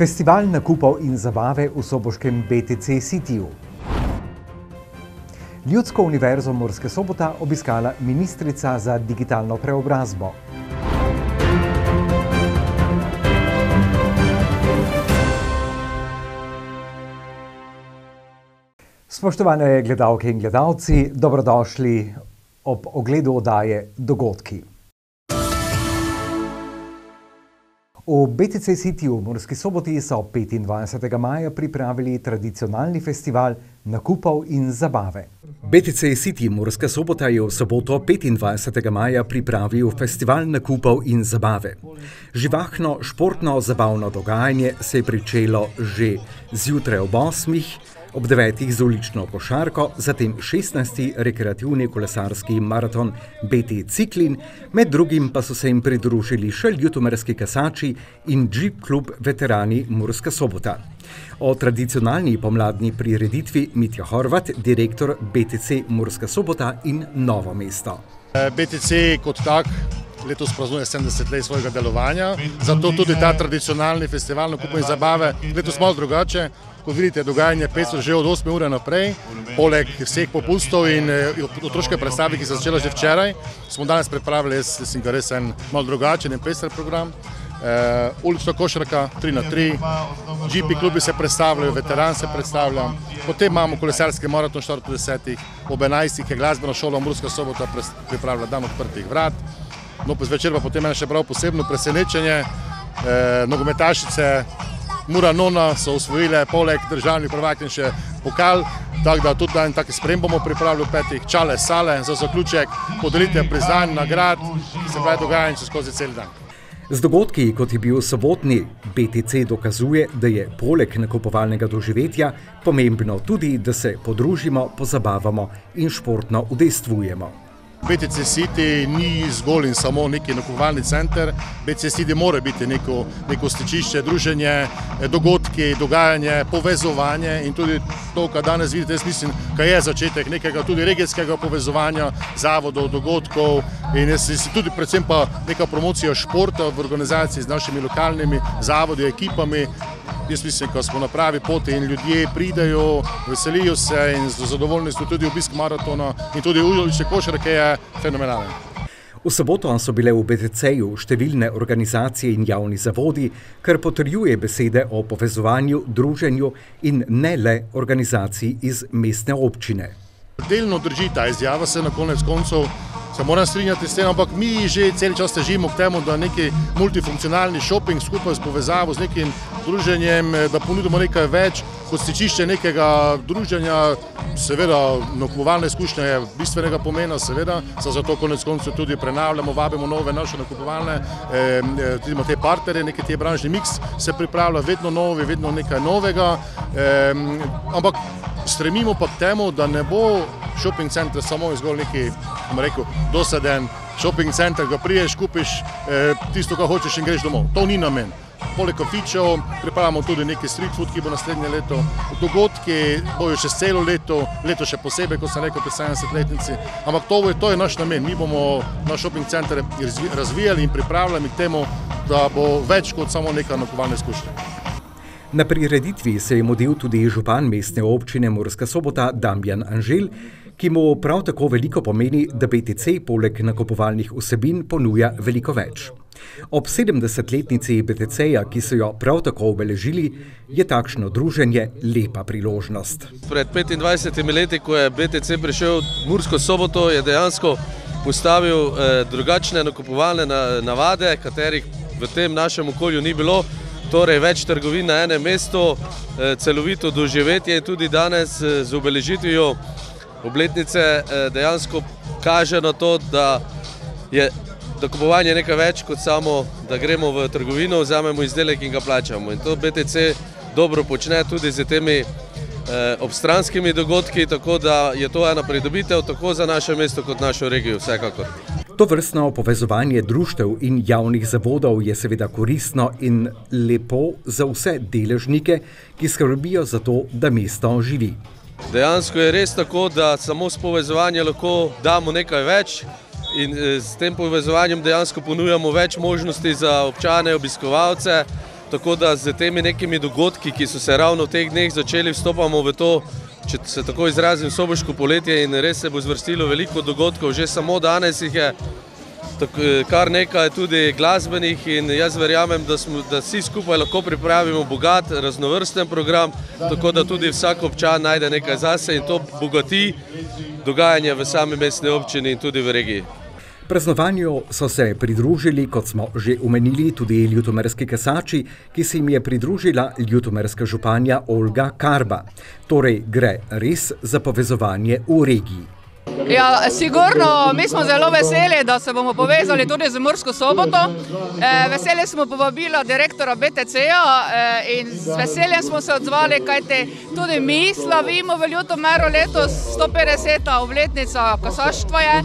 Festival nakupov in zabave v soboškem BTC Cityju. Ljudsko univerzo Morske sobota obiskala ministrica za digitalno preobrazbo. Spoštovane gledalke in gledalci, dobrodošli ob ogledu oddaje Dogodki. V BTC Cityju v Murski soboti so 25. maja pripravili tradicionalni festival nakupov in zabave. BTC City Murska sobota je v soboto 25. maja pripravil festival nakupov in zabave. Živahno športno zabavno dogajanje se je pričelo že zjutraj ob 8 ob 9. z ulično košarko, zatem 16. rekreativni kolesarski maraton BT Ciklin, med drugim pa so se jim pridružili še ljutomerski kasači in Jeep klub veterani Murska sobota. O tradicionalni pomladni prireditvi Mitja Horvat, direktor BTC Murska sobota in Novo mesto. Eh, BTC kot tak letos praznuje 70 let svojega delovanja, zato tudi ta tradicionalni festival nakupne zabave letos malo drugače, Kot vidite, dogajanje peso že od 8 ure naprej, poleg vseh popustov in eh, otroške predstave, ki so začela že včeraj, smo danes pripravili, jaz sem ga res en malo drugačen in pester program. Uh, ulična košarka 3 na 3, GP klubi se predstavljajo, veteran se predstavlja, potem imamo kolesarski maraton 40, ob 11. je glasbena šola Murska sobota pripravila dan odprtih vrat, no pa zvečer pa potem je še prav posebno presenečenje, uh, nogometašice Mura Nona so osvojile poleg državnih prvakin še pokal, tako da tudi en taki sprem bomo pripravili v petih čale sale za zaključek, podelitev priznanj, nagrad, ki se pravi dogajanje skozi cel dan. Z dogodki, kot je bil sobotni, BTC dokazuje, da je poleg nakupovalnega doživetja pomembno tudi, da se podružimo, pozabavamo in športno udejstvujemo. BTC City ni zgolj in samo neki nakupovalni center, BTC City mora biti neko, neko stičišče, druženje, dogodki, dogajanje, povezovanje in tudi to, kar danes vidite, jaz mislim, kaj je začetek nekega tudi regijskega povezovanja zavodov, dogodkov in jaz mislim tudi predvsem pa neka promocija športa v organizaciji z našimi lokalnimi zavodi, ekipami, Jaz mislim, da smo na pravi poti in ljudje pridejo, veselijo se in zadovoljni so tudi obisk maratona in tudi ulične košarke je fenomenalen. V soboto so bile v BTC-ju številne organizacije in javni zavodi, kar potrjuje besede o povezovanju, druženju in ne le organizaciji iz mestne občine. Delno drži ta izjava, se na konec koncev se moram strinjati s tem, ampak mi že cel čas težimo k temu, da neki multifunkcionalni shopping skupaj s povezavo z nekim druženjem, da ponudimo nekaj več kot stičišče nekega druženja, seveda nakupovalne izkušnje je bistvenega pomena, seveda, se zato konec koncev tudi prenavljamo, vabimo nove naše nakupovalne, eh, tudi te partnere, neki te branžni miks se pripravlja, vedno novi, vedno nekaj novega, eh, ampak stremimo pa k temu, da ne bo shopping center samo zgolj neki, bomo rekel, dosaden shopping center, ga priješ, kupiš eh, tisto, kar hočeš in greš domov. To ni namen. Poleg kafičev pripravljamo tudi neki street food, ki bo naslednje leto. Dogodki bojo še celo leto, leto še posebej, kot sem rekel, pri 70-letnici. Ampak to je, to je naš namen. Mi bomo naš shopping center razvijali in pripravljali k temu, da bo več kot samo neka nakupovalna izkušnja. Na prireditvi se je model tudi župan mestne občine Murska sobota Damjan Anžel, ki mu prav tako veliko pomeni, da BTC poleg nakupovalnih vsebin ponuja veliko več. Ob 70-letnici BTC-ja, ki so jo prav tako obeležili, je takšno druženje lepa priložnost. Pred 25 leti, ko je BTC prišel v Mursko soboto, je dejansko postavil eh, drugačne nakupovalne navade, katerih v tem našem okolju ni bilo torej več trgovin na enem mestu, eh, celovito doživetje in tudi danes eh, z obeležitvijo obletnice eh, dejansko kaže na to, da je dokupovanje nekaj več kot samo, da gremo v trgovino, vzamemo izdelek in ga plačamo. In to BTC dobro počne tudi z temi obstranskimi dogodki, tako da je to ena pridobitev tako za naše mesto kot našo regijo vsekakor. To vrstno povezovanje društev in javnih zavodov je seveda koristno in lepo za vse deležnike, ki skrbijo za to, da mesto živi. Dejansko je res tako, da samo s povezovanjem lahko damo nekaj več in eh, s tem povezovanjem dejansko ponujamo več možnosti za občane, obiskovalce. Tako da z temi nekimi dogodki, ki so se ravno v teh dneh začeli, vstopamo v to, če se tako izrazim, soboško poletje in res se bo zvrstilo veliko dogodkov. Že samo danes jih je kar nekaj tudi glasbenih in jaz verjamem, da, smo, da vsi skupaj lahko pripravimo bogat, raznovrsten program, tako da tudi vsak občan najde nekaj zase in to bogati dogajanje v sami mestni občini in tudi v regiji. Praznovanju so se pridružili, kot smo že omenili, tudi ljutomerski kasači, ki se jim je pridružila ljutomerska županja Olga Karba. Torej gre res za povezovanje v regiji. Ja, sigurno, mi smo zelo veseli, da se bomo povezali tudi z Mursko soboto. E, veseli smo povabili direktora BTC-ja e, in z veseljem smo se odzvali, kajte tudi mi slavimo v Ljutomeru letos 150. obletnica kasaštva je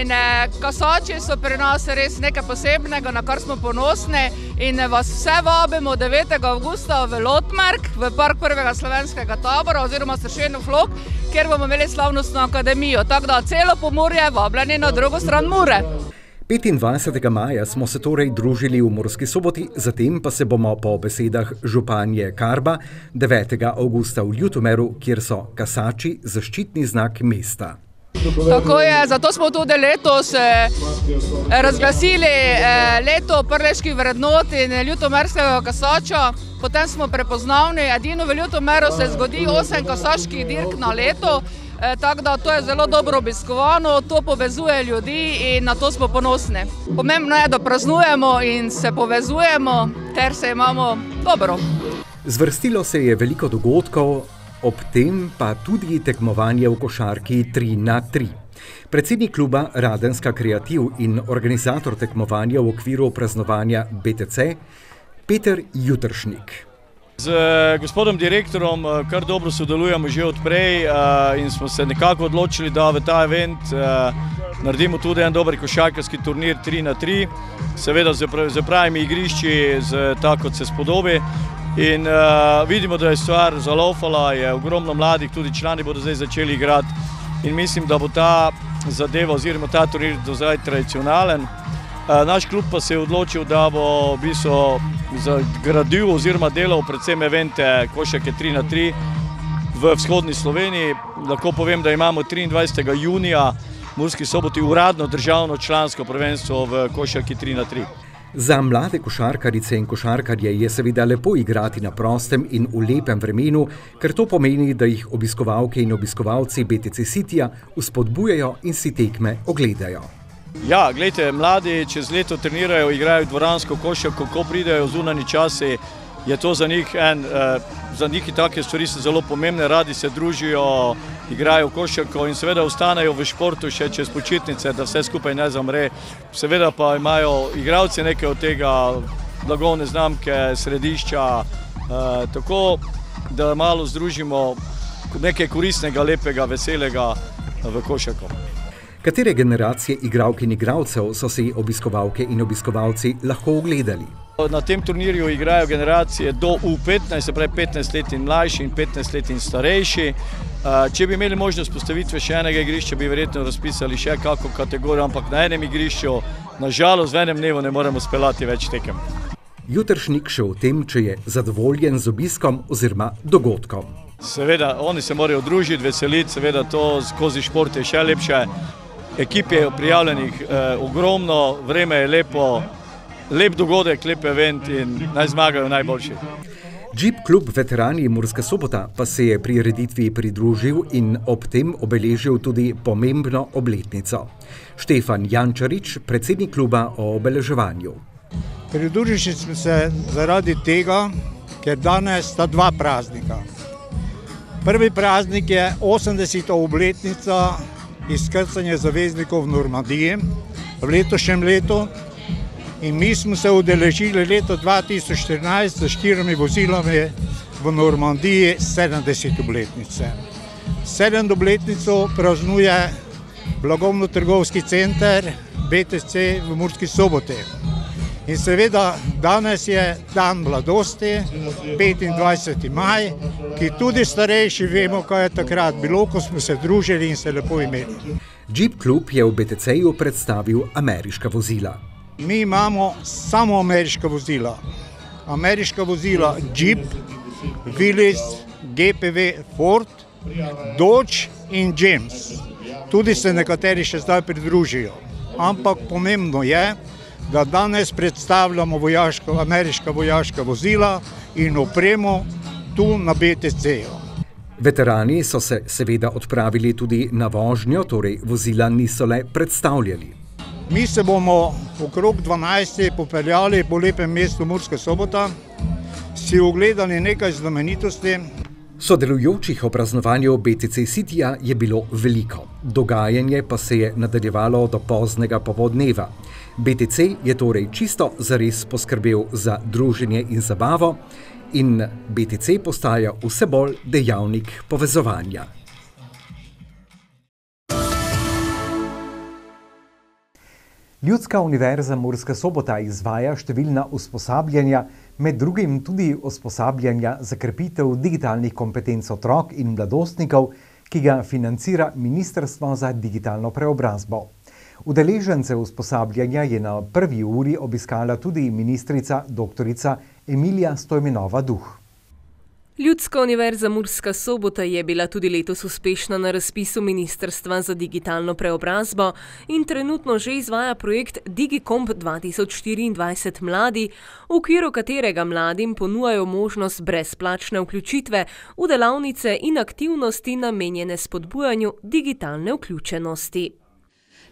in e, kasači so pri nas res nekaj posebnega, na kar smo ponosni in vas vse vabimo 9. augusta v Lotmark, v park prvega slovenskega tabora oziroma Sršenov flok, kjer bomo imeli slavnostno akademijo. Tako da celo pomorje vabljeni na drugo stran Mure. 25. maja smo se torej družili v Morski soboti, zatem pa se bomo po besedah županje Karba 9. augusta v Ljutomeru, kjer so kasači zaščitni znak mesta. Tako je, zato smo tudi letos eh, razglasili eh, leto prleških vrednot in ljutomerskega kasača. Potem smo prepoznavni, edino v Ljutomeru se zgodi 8 kasaških dirk na leto. E, tako da to je zelo dobro obiskovano, to povezuje ljudi in na to smo ponosni. Pomembno je, da praznujemo in se povezujemo, ter se imamo dobro. Zvrstilo se je veliko dogodkov, ob tem pa tudi tekmovanje v košarki 3 na 3. Predsednik kluba Radenska Kreativ in organizator tekmovanja v okviru praznovanja BTC Peter Jutršnik. Z gospodom direktorom kar dobro sodelujemo že odprej in smo se nekako odločili, da v ta event naredimo tudi en dober košarkarski turnir 3 na 3, seveda z pravimi igrišči, tako kot se spodobi. In uh, vidimo, da je stvar zalofala, je ogromno mladih, tudi člani bodo zdaj začeli igrati. In mislim, da bo ta zadeva, oziroma ta turnir, do zdaj tradicionalen. Uh, naš klub pa se je odločil, da bo v bistvu zgradil oziroma delal predvsem evente košake 3 na 3 v vzhodni Sloveniji. Lahko povem, da imamo 23. junija v Murski soboti uradno državno člansko prvenstvo v košaki 3 na 3. Za mlade košarkarice in košarkarje je seveda lepo igrati na prostem in v lepem vremenu, ker to pomeni, da jih obiskovalke in obiskovalci BTC Citya uspodbujajo in si tekme ogledajo. Ja, gledajte, mladi čez leto trenirajo, igrajo dvoransko košarko, ko pridejo zunani časi, je to za njih en, za njih take stvari so zelo pomembne, radi se družijo, igrajo košarko in seveda ostanejo v športu še čez počitnice, da vse skupaj ne zamre. Seveda pa imajo igralci nekaj od tega, blagovne znamke, središča, tako da malo združimo nekaj koristnega, lepega, veselega v košarko. Katere generacije igralk in igralcev so si obiskovalke in obiskovalci lahko ogledali? Na tem turnirju igrajo generacije do U15, se pravi 15 let in mlajši in 15 let in starejši. Če bi imeli možnost postavitve še enega igrišča, bi verjetno razpisali še kako kategorijo, ampak na enem igrišču, nažalost, v enem dnevu ne moremo speljati več tekem. Jutršnik še o tem, če je zadovoljen z obiskom oziroma dogodkom. Seveda, oni se morajo družiti, veseliti, seveda to skozi šport je še lepše. Ekip je prijavljenih ogromno, vreme je lepo, lep dogodek, lep event in naj zmagajo najboljši. Jeep klub veterani Murska sobota pa se je pri reditvi pridružil in ob tem obeležil tudi pomembno obletnico. Štefan Jančarič, predsednik kluba o obeleževanju. Pridružili smo se zaradi tega, ker danes sta dva praznika. Prvi praznik je 80. obletnica izkrcanja zaveznikov v Normandiji v letošnjem letu in mi smo se udeležili leto 2014 z štirimi vozilami v Normandiji 70. obletnice. 7. obletnico praznuje blagovno-trgovski center BTC v Murski soboti. In seveda danes je dan mladosti, 25. maj, ki tudi starejši vemo, kaj je takrat bilo, ko smo se družili in se lepo imeli. Jeep klub je v BTC-ju predstavil ameriška vozila. Mi imamo samo ameriška vozila. ameriška vozila Jeep, Willys, GPV, Ford, Dodge in James. Tudi se nekateri še zdaj pridružijo. Ampak pomembno je, da danes predstavljamo vojaško, ameriška vojaška vozila in opremo tu na BTC-ju. Veterani so se seveda odpravili tudi na vožnjo, torej vozila niso le predstavljali. Mi se bomo okrog 12. popeljali po lepem mestu Murska sobota, si ogledali nekaj znamenitosti. Sodelujočih v praznovanju BTC Citya je bilo veliko, dogajanje pa se je nadaljevalo do poznega povodneva. BTC je torej čisto zares poskrbel za druženje in zabavo, in BTC postaja vse bolj dejavnik povezovanja. Ljudska univerza Murska sobota izvaja številna usposabljanja, med drugim tudi usposabljanja za krepitev digitalnih kompetenc otrok in mladostnikov, ki ga financira Ministrstvo za digitalno preobrazbo. Udeležence usposabljanja je na prvi uri obiskala tudi ministrica dr. Emilija Stojmenova Duh. Ljudska univerza Murska sobota je bila tudi letos uspešna na razpisu Ministrstva za digitalno preobrazbo in trenutno že izvaja projekt DigiComp 2024 Mladi, v okviru katerega mladim ponujajo možnost brezplačne vključitve v delavnice in aktivnosti namenjene spodbujanju digitalne vključenosti.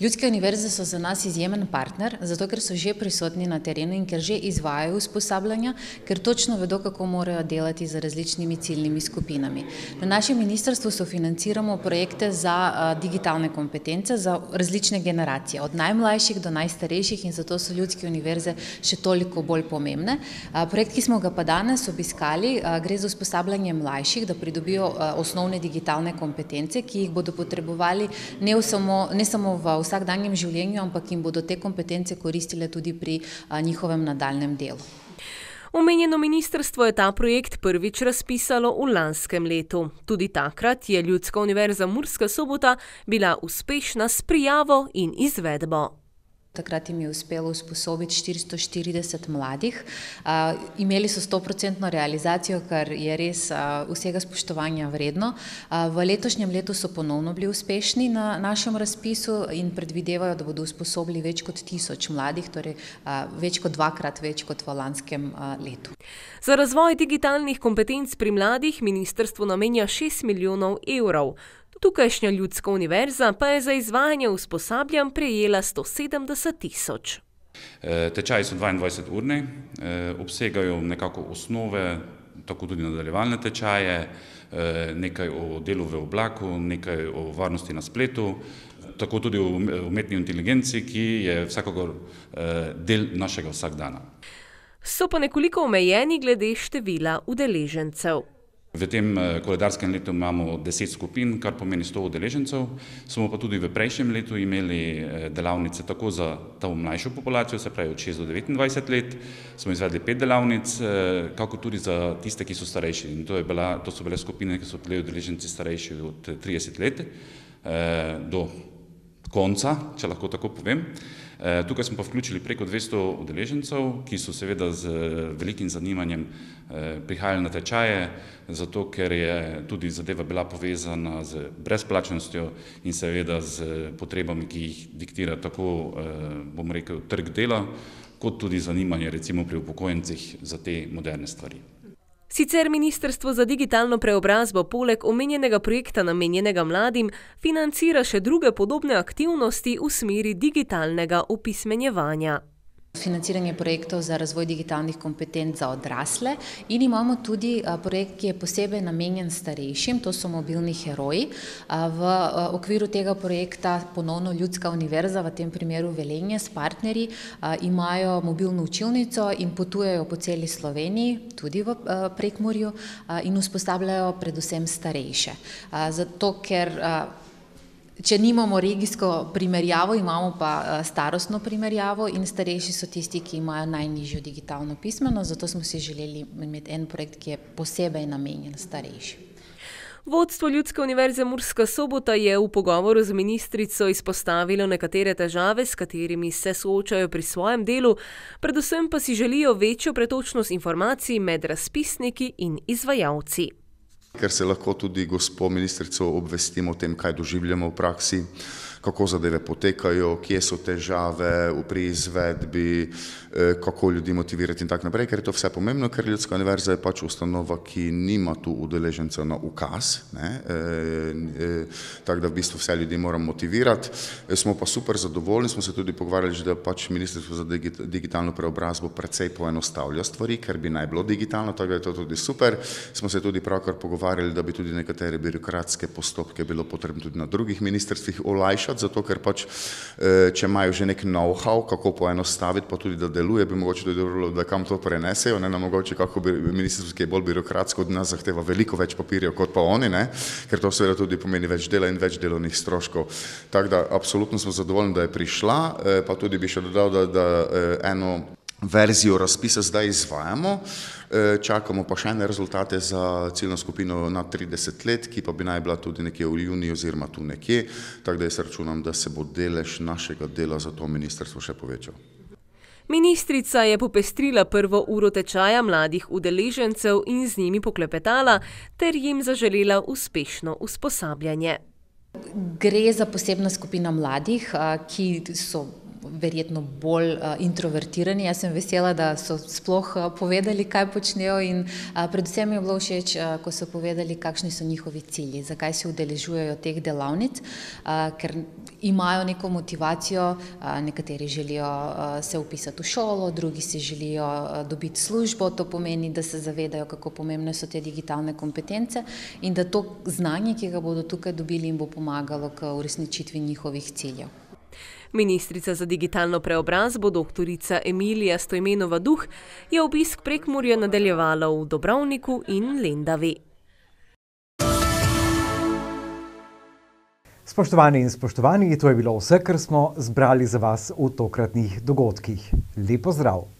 Ljudske univerze so za nas izjemen partner, zato ker so že prisotni na terenu in ker že izvajajo usposabljanja, ker točno vedo, kako morajo delati z različnimi ciljnimi skupinami. Na našem ministrstvu sofinanciramo projekte za digitalne kompetence za različne generacije, od najmlajših do najstarejših in zato so ljudske univerze še toliko bolj pomembne. Projekt, ki smo ga pa danes obiskali, gre za usposabljanje mlajših, da pridobijo osnovne digitalne kompetence, ki jih bodo potrebovali ne samo, v vsakdanjem življenju, ampak jim bodo te kompetence koristile tudi pri njihovem nadaljem delu. Omenjeno ministrstvo je ta projekt prvič razpisalo v lanskem letu. Tudi takrat je Ljudska univerza Murska sobota bila uspešna s prijavo in izvedbo. Takrat jim je uspelo usposobiti 440 mladih. Uh, imeli so 100% realizacijo, kar je res uh, vsega spoštovanja vredno. Uh, v letošnjem letu so ponovno bili uspešni na našem razpisu in predvidevajo, da bodo usposobili več kot tisoč mladih, torej več kot dvakrat več kot v lanskem letu. Za razvoj digitalnih kompetenc pri mladih ministrstvo namenja 6 milijonov evrov. Tukajšnja ljudska univerza pa je za izvajanje usposabljanj prejela 170 tisoč. E, tečaji so 22-urni, e, obsegajo nekako osnove, tako tudi nadaljevalne tečaje, e, nekaj o delu v oblaku, nekaj o varnosti na spletu, tako tudi o umetni inteligenci, ki je vsakakor del našega vsakdana. So pa nekoliko omejeni glede števila udeležencev. V tem eh, koledarskem letu imamo deset skupin, kar pomeni sto udeležencev. Smo pa tudi v prejšnjem letu imeli eh, delavnice tako za to mlajšo populacijo, se pravi od 6 do 29 let, smo izvedli pet delavnic, eh, kako tudi za tiste, ki so starejši. In to, bila, to so bile skupine, ki so bili udeleženci starejši od 30 let do konca, če lahko tako povem. Eh, tukaj smo pa vključili preko 200 udeležencev, ki so seveda z velikim zanimanjem eh, prihajali na tečaje, zato ker je tudi zadeva bila povezana z brezplačnostjo in seveda z potrebami, ki jih diktira tako, eh, bom rekel, trg dela, kot tudi zanimanje recimo pri upokojencih za te moderne stvari. Sicer Ministrstvo za digitalno preobrazbo poleg omenjenega projekta namenjenega mladim financira še druge podobne aktivnosti v smeri digitalnega opismenjevanja financiranje projektov za razvoj digitalnih kompetenc za odrasle in imamo tudi projekt, ki je posebej namenjen starejšim, to so mobilni heroji. V okviru tega projekta ponovno Ljudska univerza, v tem primeru Velenje s partnerji, imajo mobilno učilnico in potujejo po celi Sloveniji, tudi v prekmorju in vzpostavljajo predvsem starejše. Zato, ker Če nimamo regijsko primerjavo, imamo pa eh, starostno primerjavo in starejši so tisti, ki imajo najnižjo digitalno pismenost, zato smo si želeli imeti en projekt, ki je posebej namenjen starejšim. Vodstvo Ljudske univerze Murska sobota je v pogovoru z ministrico izpostavilo nekatere težave, s katerimi se soočajo pri svojem delu, predvsem pa si želijo večjo pretočnost informacij med razpisniki in izvajalci. Ker se lahko tudi gospod ministrico obvestimo o tem, kaj doživljamo v praksi kako zadeve potekajo, kje so težave pri izvedbi, eh, kako ljudi motivirati in tako naprej, ker je to vse pomembno, ker Ljudska univerza je pač ustanova, ki nima tu udeležencev na ukaz, e, e, tako da v bistvu vse ljudi moramo motivirati. E, smo pa super zadovoljni, smo se tudi pogovarjali, da pač Ministrstvo za digitalno preobrazbo precej poenostavlja stvari, ker bi naj bilo digitalno, tako da je to tudi super. Smo se tudi pravkar pogovarjali, da bi tudi nekatere birokratske postopke bilo potrebno tudi na drugih ministrstvih olajšati, vprašati, zato ker pač, eh, če imajo že nek know-how, kako poenostaviti, pa tudi da deluje, bi mogoče tudi dobro, da kam to prenesejo, ne na mogoče kako bi ministrstvo, ki je bolj birokratsko od nas, zahteva veliko več papirjev kot pa oni, ne, ker to seveda tudi pomeni več dela in več delovnih stroškov. Tako da absolutno smo zadovoljni, da je prišla, eh, pa tudi bi še dodal, da, da eh, eno verzijo razpisa zdaj izvajamo, e, čakamo pa še ene rezultate za ciljno skupino na 30 let, ki pa bi naj bila tudi nekje v juniju oziroma tu nekje, tako da jaz računam, da se bo delež našega dela za to ministrstvo še povečal. Ministrica je popestrila prvo uro tečaja mladih udeležencev in z njimi poklepetala ter jim zaželela uspešno usposabljanje. Gre za posebno skupino mladih, ki so verjetno bolj uh, introvertirani. Jaz sem vesela, da so sploh uh, povedali, kaj počnejo in uh, predvsem mi je bilo všeč, ko so povedali, kakšni so njihovi cilji, zakaj se udeležujejo teh delavnic, ker imajo neko motivacijo, nekateri želijo se upisati v šolo, drugi si želijo dobiti službo, to pomeni, da se zavedajo, kako pomembne so te digitalne kompetence in da to znanje, ki ga bodo tukaj dobili, jim bo pomagalo k uresničitvi njihovih ciljev. Ministrica za digitalno preobrazbo, dr. Emilija Stojmenova Duh, je obisk prekmurja nadaljevala v Dobrovniku in Lendavi. Spoštovani in spoštovani, to je bilo vse, kar smo zbrali za vas v tokratnih dogodkih. Lepo zdrav!